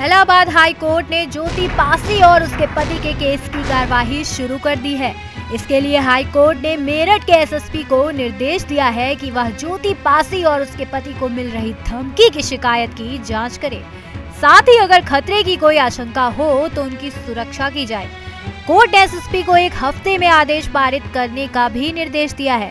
Allahabad high court ने ज्योति पासी और उसके पति के केस की कार्यवाही शुरू कर दी है। इसके लिए हाई कोर्ट ने मेरठ के एसएसपी को निर्देश दिया है कि वह ज्योति पासी और उसके पति को मिल रही धमकी की शिकायत की जाँच करे। साथ ही अगर खतरे की कोई आशंका हो तो उनकी सुरक्षा की जाए। कोर्ट ने एसएसपी को एक हफ़्ते में आदेश पारित करने का भी निर्देश दिया है।